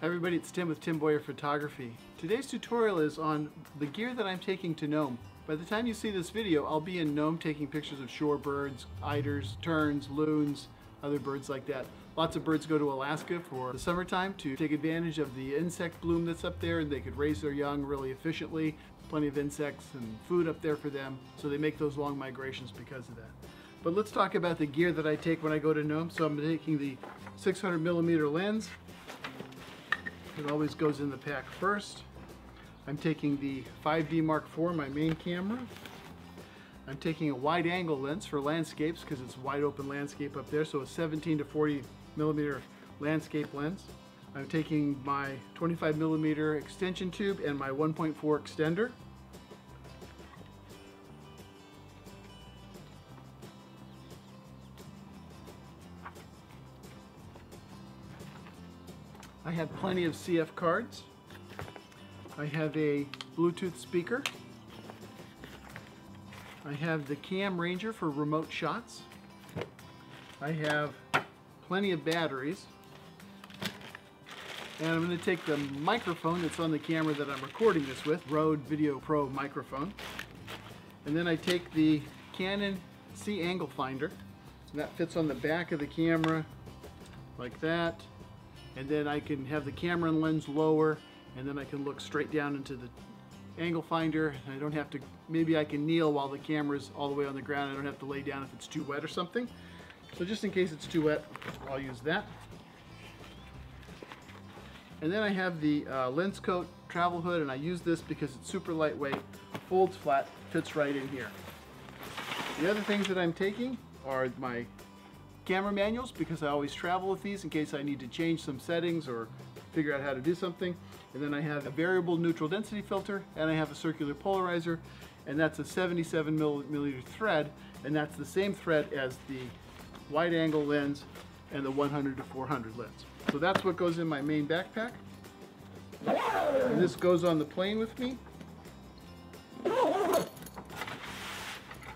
Hi everybody, it's Tim with Tim Boyer Photography. Today's tutorial is on the gear that I'm taking to Nome. By the time you see this video, I'll be in Nome taking pictures of shorebirds, eiders, terns, loons, other birds like that. Lots of birds go to Alaska for the summertime to take advantage of the insect bloom that's up there and they could raise their young really efficiently. Plenty of insects and food up there for them, so they make those long migrations because of that. But let's talk about the gear that I take when I go to Nome. So I'm taking the 600 millimeter lens, it always goes in the pack first. I'm taking the 5D Mark IV, my main camera. I'm taking a wide angle lens for landscapes because it's wide open landscape up there, so a 17 to 40 millimeter landscape lens. I'm taking my 25 millimeter extension tube and my 1.4 extender. I have plenty of CF cards. I have a Bluetooth speaker. I have the Cam Ranger for remote shots. I have plenty of batteries. And I'm going to take the microphone that's on the camera that I'm recording this with, Rode Video Pro microphone. And then I take the Canon C angle finder. That fits on the back of the camera like that and then I can have the camera and lens lower and then I can look straight down into the angle finder. I don't have to maybe I can kneel while the camera's all the way on the ground. I don't have to lay down if it's too wet or something. So just in case it's too wet I'll use that. And then I have the uh, LensCoat travel hood and I use this because it's super lightweight folds flat fits right in here. The other things that I'm taking are my camera manuals because I always travel with these in case I need to change some settings or figure out how to do something. And then I have a variable neutral density filter and I have a circular polarizer and that's a 77 millimeter thread and that's the same thread as the wide angle lens and the 100 to 400 lens. So that's what goes in my main backpack. And this goes on the plane with me.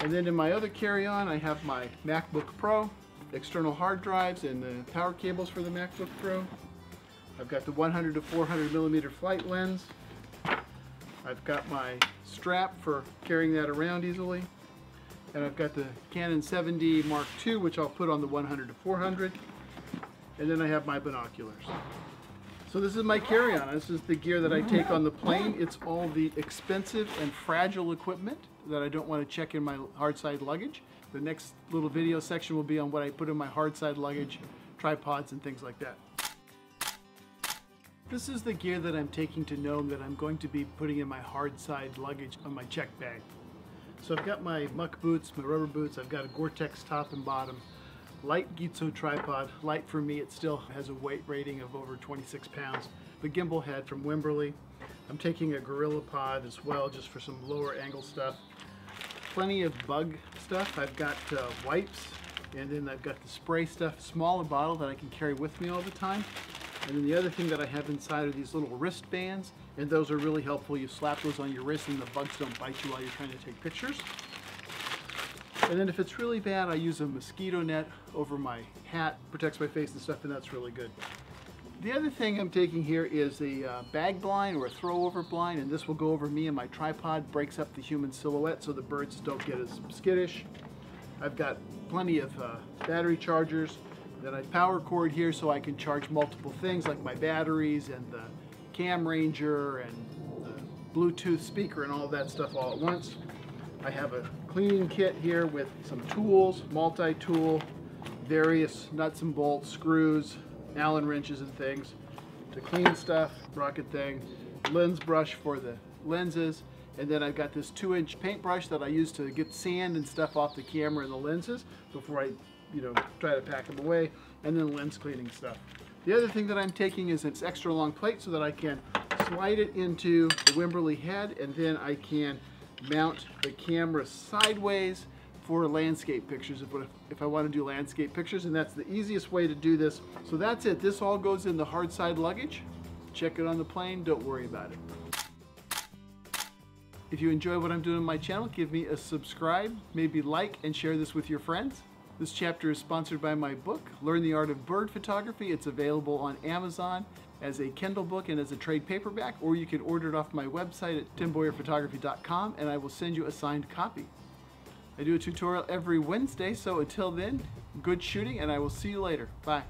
And then in my other carry-on I have my MacBook Pro external hard drives and the power cables for the MacBook Pro. I've got the 100 to 400 millimeter flight lens. I've got my strap for carrying that around easily. And I've got the Canon 7D Mark II, which I'll put on the 100 to 400. And then I have my binoculars. So this is my carry-on. This is the gear that I take on the plane. It's all the expensive and fragile equipment that I don't want to check in my hard side luggage. The next little video section will be on what I put in my hard side luggage, tripods and things like that. This is the gear that I'm taking to Nome that I'm going to be putting in my hard side luggage on my check bag. So I've got my muck boots, my rubber boots, I've got a Gore-Tex top and bottom, light Gitzo tripod, light for me, it still has a weight rating of over 26 pounds. The gimbal head from Wimberley. I'm taking a GorillaPod as well, just for some lower angle stuff plenty of bug stuff. I've got uh, wipes, and then I've got the spray stuff, smaller bottle that I can carry with me all the time. And then the other thing that I have inside are these little wristbands, and those are really helpful. You slap those on your wrist and the bugs don't bite you while you're trying to take pictures. And then if it's really bad, I use a mosquito net over my hat, protects my face and stuff, and that's really good. The other thing I'm taking here is a uh, bag blind or a throw over blind and this will go over me and my tripod, breaks up the human silhouette so the birds don't get as skittish. I've got plenty of uh, battery chargers. Then I power cord here so I can charge multiple things like my batteries and the Cam Ranger and the Bluetooth speaker and all that stuff all at once. I have a cleaning kit here with some tools, multi-tool, various nuts and bolts, screws, Allen wrenches and things to clean stuff, rocket thing, lens brush for the lenses, and then I've got this two inch paintbrush that I use to get sand and stuff off the camera and the lenses before I, you know, try to pack them away, and then lens cleaning stuff. The other thing that I'm taking is this extra long plate so that I can slide it into the Wimberley head and then I can mount the camera sideways for landscape pictures if, if I want to do landscape pictures and that's the easiest way to do this. So that's it. This all goes in the hard side luggage. Check it on the plane. Don't worry about it. If you enjoy what I'm doing on my channel, give me a subscribe, maybe like and share this with your friends. This chapter is sponsored by my book, Learn the Art of Bird Photography. It's available on Amazon as a Kindle book and as a trade paperback, or you can order it off my website at timboyerphotography.com and I will send you a signed copy. I do a tutorial every Wednesday, so until then, good shooting and I will see you later. Bye.